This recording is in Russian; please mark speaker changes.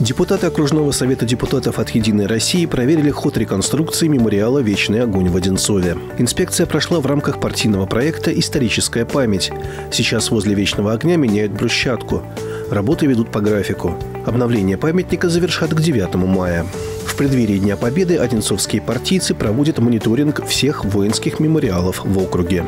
Speaker 1: Депутаты окружного совета депутатов от «Единой России» проверили ход реконструкции мемориала «Вечный огонь» в Одинцове. Инспекция прошла в рамках партийного проекта «Историческая память». Сейчас возле «Вечного огня» меняют брусчатку. Работы ведут по графику. Обновление памятника завершат к 9 мая. В преддверии Дня Победы одинцовские партийцы проводят мониторинг всех воинских мемориалов в округе.